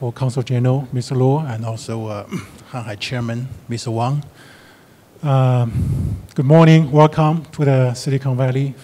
for Consul General, Mr. Luo, and also uh, Chairman, Mr. Wang. Um, good morning. Welcome to the Silicon Valley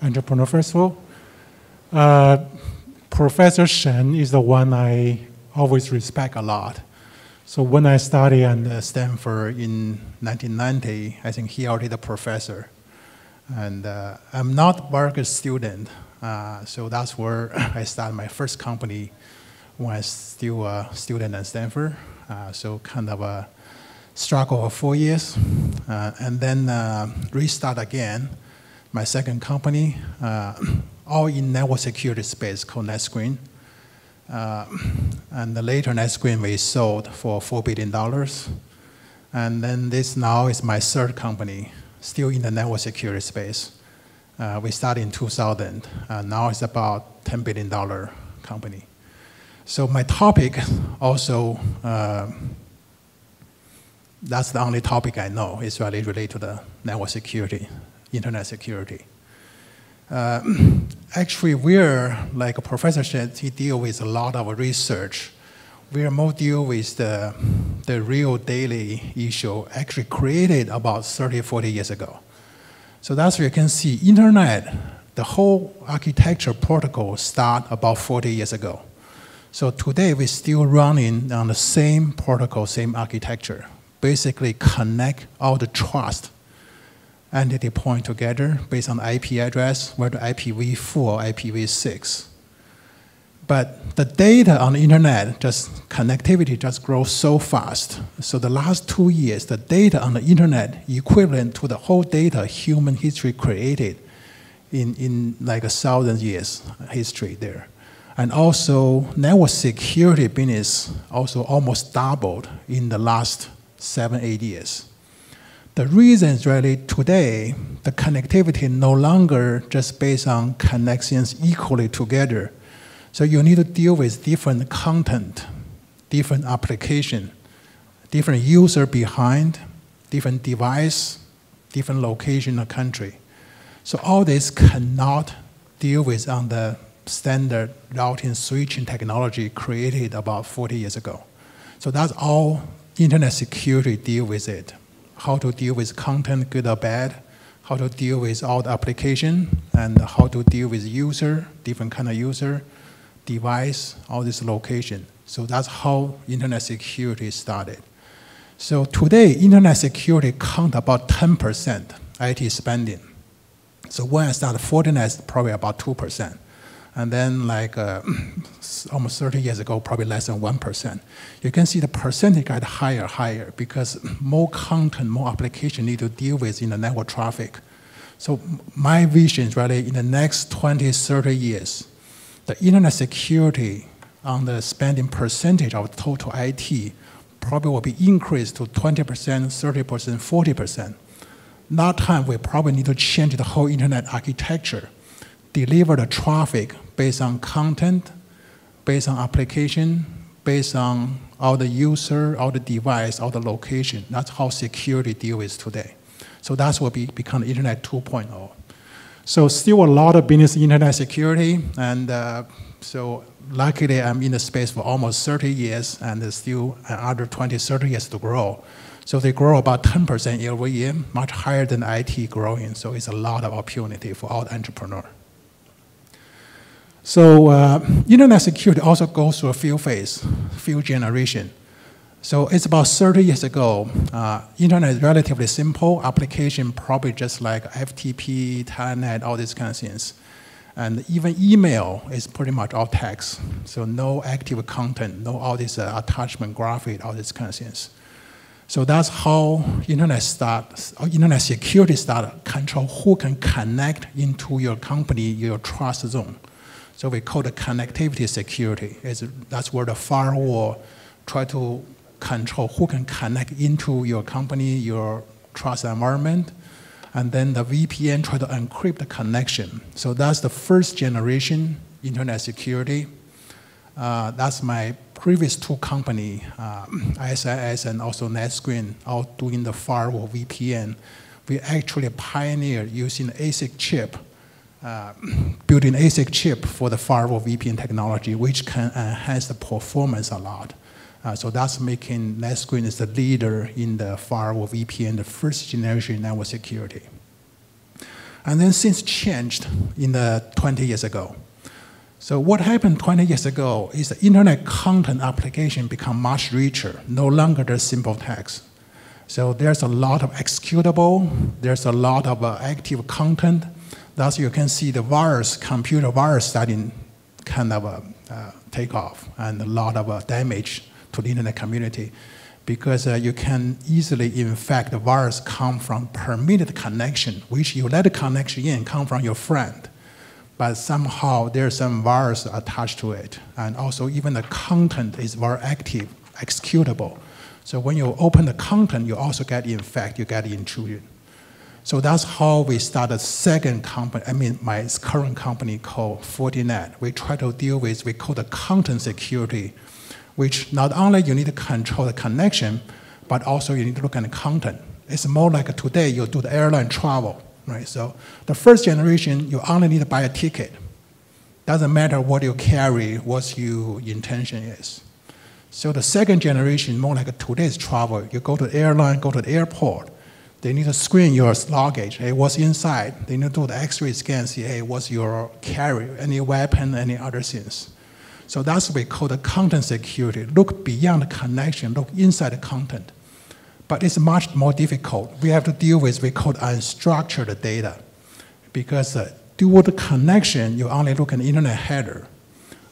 Entrepreneur Festival. Uh, Professor Shen is the one I always respect a lot. So when I studied at Stanford in 1990, I think he already the professor. And uh, I'm not good student, uh, so that's where I started my first company when I still a student at Stanford. Uh, so kind of a struggle for four years, uh, and then uh, restart again. My second company, uh, all in network security space called NetScreen. Uh, and later NetScreen we sold for $4 billion. And then this now is my third company, still in the network security space. Uh, we started in 2000. Uh, now it's about $10 billion company. So my topic also, uh, that's the only topic I know. is really related to the network security, internet security. Uh, actually, we're, like Professor said, he deal with a lot of research. We are more deal with the, the real daily issue actually created about 30, 40 years ago. So that's where you can see internet, the whole architecture protocol start about 40 years ago. So today we're still running on the same protocol, same architecture. Basically connect all the trust entity point together based on IP address, whether IPv4 or IPv6. But the data on the internet, just connectivity just grows so fast. So the last two years, the data on the internet equivalent to the whole data human history created in, in like a thousand years history there. And also network security business also almost doubled in the last seven, eight years. The reason is really today, the connectivity no longer just based on connections equally together. So you need to deal with different content, different application, different user behind, different device, different location or country. So all this cannot deal with on the standard routing switching technology created about 40 years ago. So that's all internet security deal with it how to deal with content, good or bad, how to deal with all the application, and how to deal with user, different kind of user, device, all this location. So that's how internet security started. So today, internet security count about 10% IT spending. So when I started Fortinet, probably about 2%. And then like uh, almost 30 years ago, probably less than 1%. You can see the percentage got higher, higher, because more content, more application need to deal with in the network traffic. So my vision is really in the next 20, 30 years, the internet security on the spending percentage of total IT probably will be increased to 20%, 30%, 40%. That time we probably need to change the whole internet architecture, deliver the traffic based on content, based on application, based on all the user, all the device, all the location. That's how security deal with today. So that's what be, become Internet 2.0. So still a lot of business internet security, and uh, so luckily I'm in the space for almost 30 years, and there's still another 20, 30 years to grow. So they grow about 10% year over year, much higher than IT growing. So it's a lot of opportunity for all entrepreneurs. So uh, internet security also goes through a few phase, few generation. So it's about 30 years ago. Uh, internet is relatively simple application, probably just like FTP, Telnet, all these kind of things. And even email is pretty much all text. So no active content, no all this uh, attachment graphic, all these kind of things. So that's how internet start, internet security start control who can connect into your company, your trust zone. So we call it connectivity security. It's, that's where the firewall try to control who can connect into your company, your trust environment, and then the VPN try to encrypt the connection. So that's the first generation internet security. Uh, that's my previous two company, uh, ISIS and also NetScreen, all doing the firewall VPN. We actually pioneered using ASIC chip uh, building ASIC chip for the firewall VPN technology, which can enhance the performance a lot. Uh, so that's making NetScreen is the leader in the firewall VPN, the first generation network security. And then since changed in the 20 years ago. So what happened 20 years ago is the internet content application become much richer, no longer the simple text. So there's a lot of executable, there's a lot of uh, active content. Thus you can see the virus, computer virus starting kind of a, uh, take off and a lot of uh, damage to the internet community because uh, you can easily infect the virus come from permitted connection, which you let the connection in come from your friend. But somehow there's some virus attached to it. And also even the content is very active, executable. So when you open the content, you also get infect, you get intrusion. So that's how we started second company, I mean my current company called Fortinet. We try to deal with, we call the content security which not only you need to control the connection, but also you need to look at the content. It's more like today you do the airline travel, right? So the first generation, you only need to buy a ticket. Doesn't matter what you carry, what your intention is. So the second generation, more like today's travel, you go to the airline, go to the airport, they need to screen your luggage, hey, what's inside? They need to do the x-ray scan, see, hey, what's your carry, any weapon, any other things. So that's what we call the content security. Look beyond the connection, look inside the content. But it's much more difficult. We have to deal with we call unstructured data. Because uh, due to the connection, you only look at the internet header,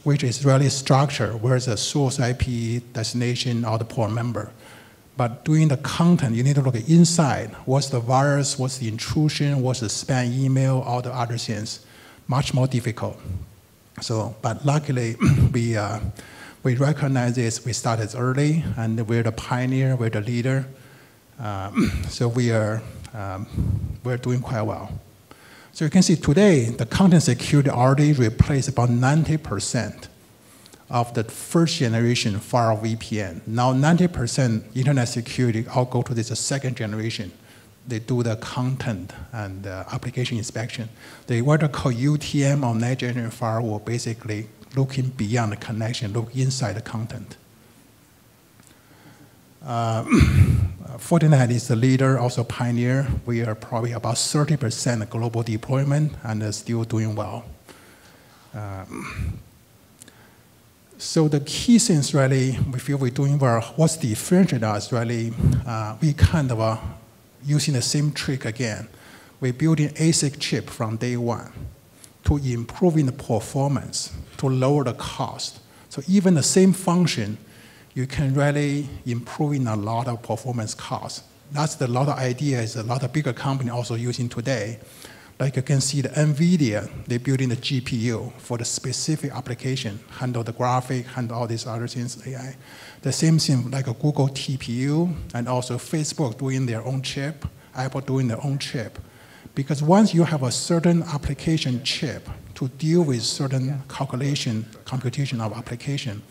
which is really structured, where's the source IP, destination, or the port number. But doing the content, you need to look at inside. What's the virus, what's the intrusion, what's the spam email, all the other things. Much more difficult. So, but luckily, we, uh, we recognize this, we started early, and we're the pioneer, we're the leader. Um, so we are, um, we're doing quite well. So you can see today, the content security already replaced about 90% of the first generation firewall VPN. Now 90% internet security all go to this second generation they do the content and uh, application inspection. They what they call UTM or next generation firewall, basically looking beyond the connection, look inside the content. Uh, Fortinet is the leader, also pioneer. We are probably about 30% global deployment and still doing well. Um, so the key things really, we feel we're doing well. What's differentiating us really, uh, we kind of uh, using the same trick again. We're building ASIC chip from day one to improving the performance, to lower the cost. So even the same function, you can really improving a lot of performance costs. That's the lot of ideas a lot of bigger company also using today. Like you can see the NVIDIA, they're building the GPU for the specific application, handle the graphic, handle all these other things, AI. The same thing like a Google TPU and also Facebook doing their own chip, Apple doing their own chip. Because once you have a certain application chip to deal with certain calculation, computation of application,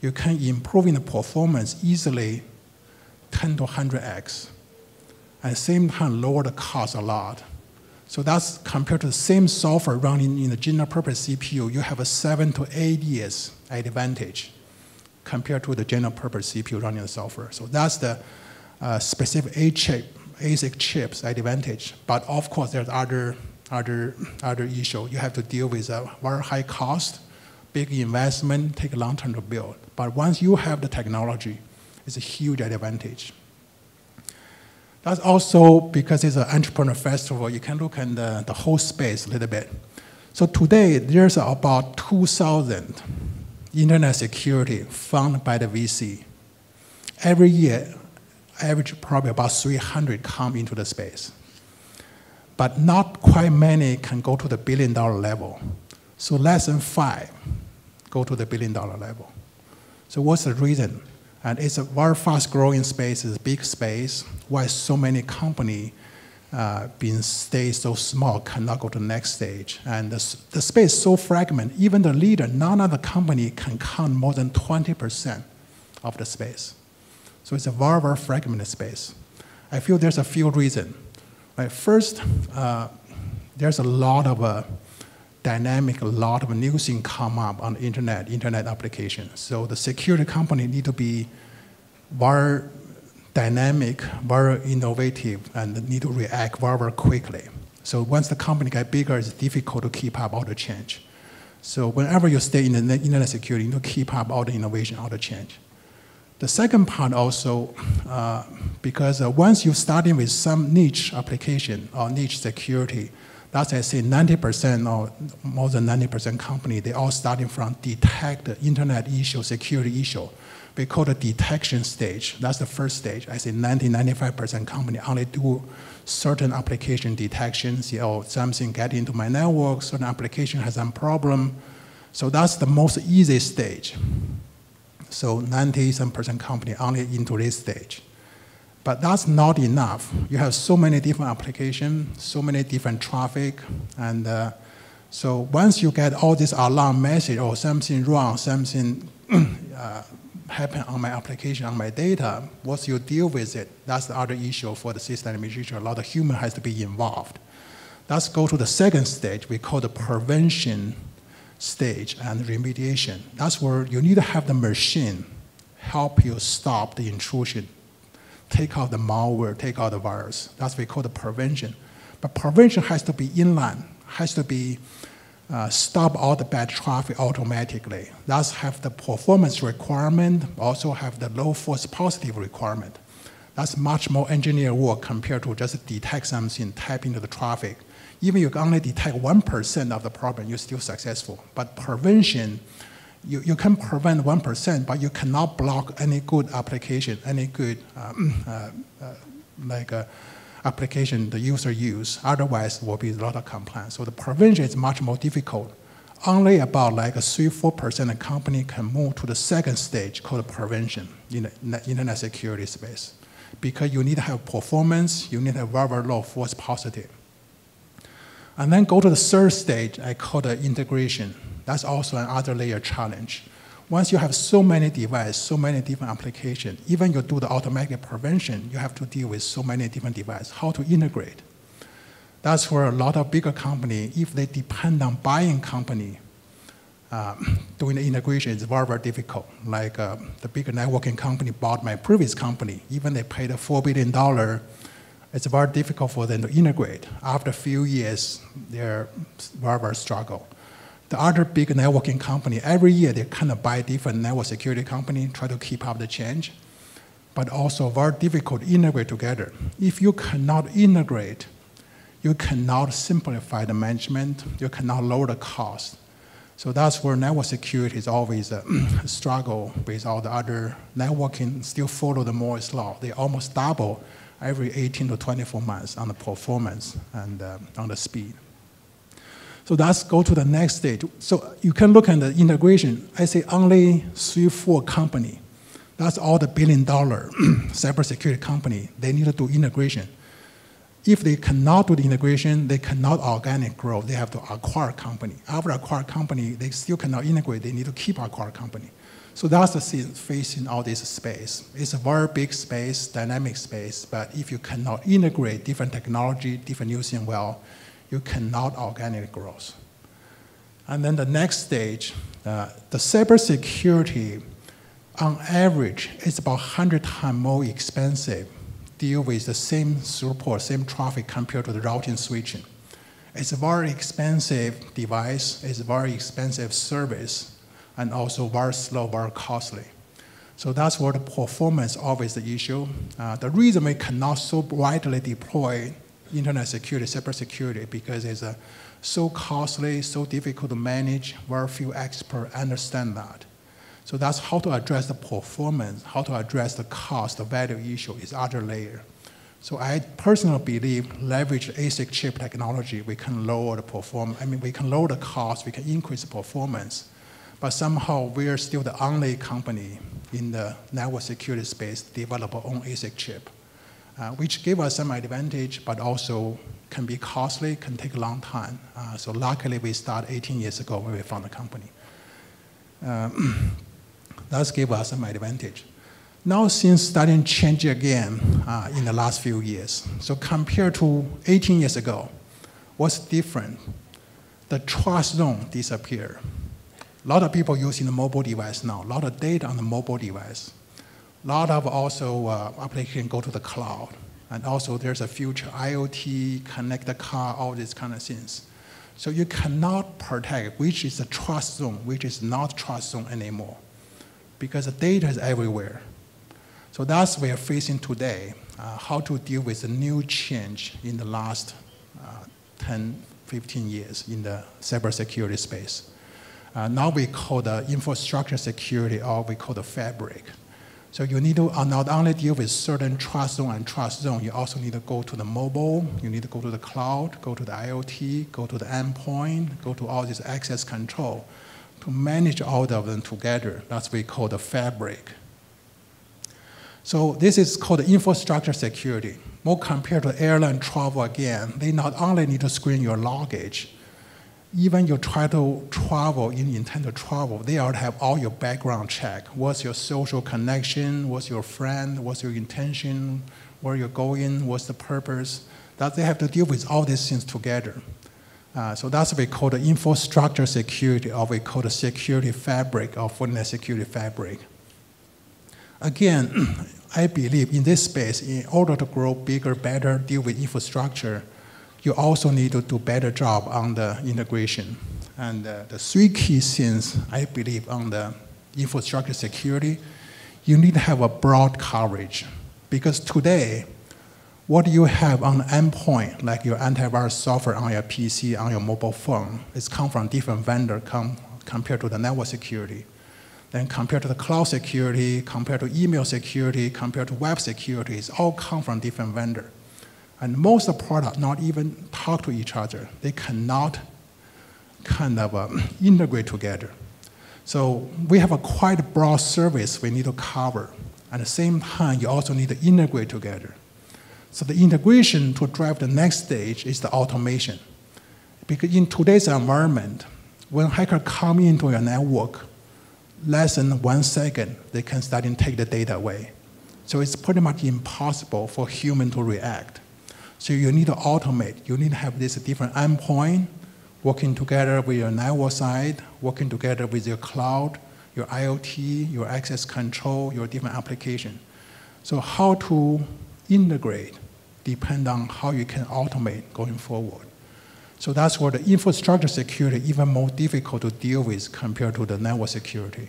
you can improve in the performance easily 10 to 100x. At the same time, lower the cost a lot. So that's compared to the same software running in the general purpose CPU, you have a seven to eight years advantage compared to the general purpose CPU running the software. So that's the uh, specific A chip, ASIC chips advantage. But of course, there's other, other, other issue. You have to deal with a very high cost, big investment, take a long time to build. But once you have the technology, it's a huge advantage. That's also because it's an entrepreneur festival, you can look at the, the whole space a little bit. So today, there's about 2,000 internet security funded by the VC. Every year, average probably about 300 come into the space. But not quite many can go to the billion dollar level. So less than five go to the billion dollar level. So what's the reason? And it's a very fast growing space, it's a big space. Why so many companies uh, being stay so small cannot go to the next stage. And the, the space so fragmented, even the leader, none of the company can count more than 20% of the space. So it's a very, very fragmented space. I feel there's a few reasons. Right? First, uh, there's a lot of uh, dynamic, a lot of new things come up on the internet, internet applications. So the security company need to be very dynamic, very innovative, and need to react very, very quickly. So once the company get bigger, it's difficult to keep up all the change. So whenever you stay in the internet security, you need to keep up all the innovation, all the change. The second part also, uh, because uh, once you starting with some niche application or niche security, that's I say 90% or more than 90% company, they all starting from detect internet issue, security issue. We call the detection stage. That's the first stage. I say 90, 95% company only do certain application detections. You oh, know, something get into my network, certain application has some problem. So that's the most easy stage. So 90 some percent company only into this stage. But that's not enough. You have so many different applications, so many different traffic, and uh, so once you get all this alarm message or something wrong, something uh, happen on my application, on my data, once you deal with it, that's the other issue for the system administrator. A lot of human has to be involved. Let's go to the second stage, we call the prevention stage and remediation. That's where you need to have the machine help you stop the intrusion take out the malware, take out the virus. That's what we call the prevention. But prevention has to be inline, has to be uh, stop all the bad traffic automatically. That's have the performance requirement, also have the low false positive requirement. That's much more engineer work compared to just detect something, type into the traffic. Even you can only detect 1% of the problem, you're still successful. But prevention you, you can prevent 1%, but you cannot block any good application, any good um, uh, uh, like uh, application the user use. Otherwise, there will be a lot of complaints. So the prevention is much more difficult. Only about like a three, four percent of company can move to the second stage called prevention in the internet security space, because you need to have performance, you need to have very, very low false positive. And then go to the third stage, I call the integration. That's also another layer challenge. Once you have so many devices, so many different applications, even you do the automatic prevention, you have to deal with so many different devices. How to integrate? That's where a lot of bigger company, if they depend on buying company, um, doing the integration is very, very difficult. Like uh, the bigger networking company bought my previous company, even they paid a $4 billion, it's very difficult for them to integrate. After a few years, they're very, very struggle the other big networking company, every year they kind of buy different network security company, try to keep up the change, but also very difficult to integrate together. If you cannot integrate, you cannot simplify the management, you cannot lower the cost. So that's where network security is always a struggle with all the other networking still follow the Moore's law. They almost double every 18 to 24 months on the performance and uh, on the speed. So let's go to the next stage. So you can look at the integration. I say only three, four company. That's all the billion dollar cybersecurity company. They need to do integration. If they cannot do the integration, they cannot organic grow. They have to acquire company. After acquire company, they still cannot integrate. They need to keep acquire company. So that's the scene facing all this space. It's a very big space, dynamic space, but if you cannot integrate different technology, different using well, you cannot organically grow. And then the next stage, uh, the cybersecurity, on average, is about 100 times more expensive deal with the same throughput, same traffic compared to the routing switching. It's a very expensive device, it's a very expensive service, and also very slow, very costly. So that's where the performance always the issue. Uh, the reason we cannot so widely deploy internet security, cyber security, because it's uh, so costly, so difficult to manage, very few experts understand that. So that's how to address the performance, how to address the cost, the value issue is other layer. So I personally believe leverage ASIC chip technology, we can lower the performance. I mean, we can lower the cost, we can increase the performance, but somehow we are still the only company in the network security space develop our own ASIC chip uh, which give us some advantage, but also can be costly, can take a long time. Uh, so luckily, we started 18 years ago when we found the company. Um, that's give us some advantage. Now things starting change again uh, in the last few years. So compared to 18 years ago, what's different? the trust zone disappear. A lot of people using the mobile device now, a lot of data on the mobile device. A lot of also uh, application go to the cloud. And also there's a future IoT, connect the car, all these kind of things. So you cannot protect which is a trust zone, which is not trust zone anymore. Because the data is everywhere. So that's what we are facing today, uh, how to deal with the new change in the last uh, 10, 15 years in the cybersecurity space. Uh, now we call the infrastructure security, or we call the fabric. So you need to uh, not only deal with certain trust zone and trust zone, you also need to go to the mobile, you need to go to the cloud, go to the IoT, go to the endpoint, go to all this access control to manage all of them together. That's what we call the fabric. So this is called infrastructure security. More compared to airline travel again, they not only need to screen your luggage, even you try to travel, you intend to travel, they already have all your background check. What's your social connection? What's your friend? What's your intention? Where you're going? What's the purpose? That they have to deal with all these things together. Uh, so that's what we call the infrastructure security, or we call the security fabric, or Fortinet security fabric. Again, I believe in this space, in order to grow bigger, better, deal with infrastructure, you also need to do better job on the integration. And uh, the three key things I believe on the infrastructure security, you need to have a broad coverage. Because today, what you have on the endpoint, like your antivirus software on your PC, on your mobile phone, is come from different vendor com compared to the network security. Then compared to the cloud security, compared to email security, compared to web security, it's all come from different vendor. And most of the product not even talk to each other. They cannot kind of uh, integrate together. So we have a quite broad service we need to cover. At the same time, you also need to integrate together. So the integration to drive the next stage is the automation. Because in today's environment, when hacker come into your network, less than one second, they can start and take the data away. So it's pretty much impossible for human to react. So you need to automate. You need to have this different endpoint working together with your network side, working together with your cloud, your IoT, your access control, your different application. So how to integrate depend on how you can automate going forward. So that's where the infrastructure security even more difficult to deal with compared to the network security.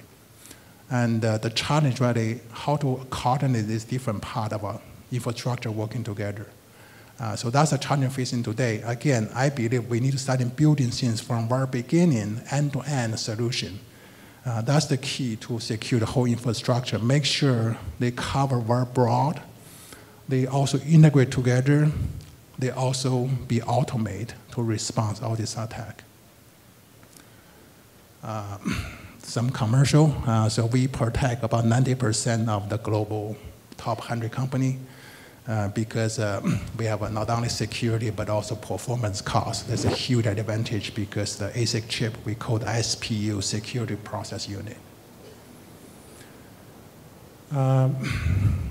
And uh, the challenge really how to coordinate these different part of our infrastructure working together. Uh, so that's a challenge facing today. Again, I believe we need to start building things from very beginning, end-to-end solution. Uh, that's the key to secure the whole infrastructure. Make sure they cover very broad. They also integrate together. They also be automated to respond to all this attack. Uh, some commercial. Uh, so we protect about 90% of the global top 100 company. Uh, because uh, we have not only security but also performance cost. That's a huge advantage because the ASIC chip we call the SPU, Security Process Unit. Um,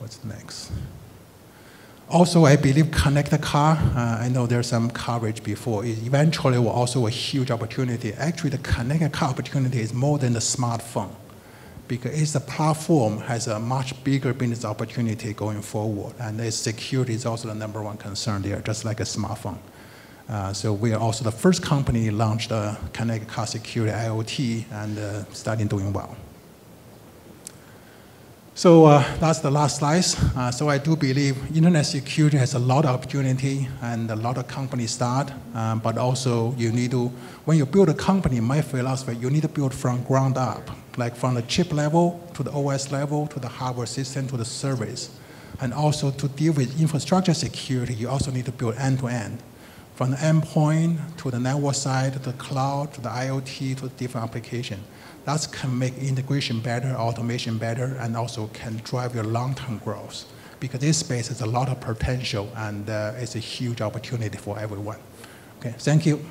what's next? Also, I believe connect the car. Uh, I know there's some coverage before. It eventually will also a huge opportunity. Actually, the connected car opportunity is more than the smartphone because the platform has a much bigger business opportunity going forward, and security is also the number one concern there, just like a smartphone. Uh, so we are also the first company launched a connected car security IoT and uh, starting doing well. So uh, that's the last slide. Uh, so I do believe internet security has a lot of opportunity and a lot of companies start, um, but also you need to, when you build a company, my philosophy, you need to build from ground up, like from the chip level to the OS level to the hardware system to the service. And also to deal with infrastructure security, you also need to build end to end. From the endpoint to the network side, to the cloud, to the IoT, to different application that can make integration better, automation better, and also can drive your long-term growth. Because this space has a lot of potential, and uh, it's a huge opportunity for everyone. Okay, thank you.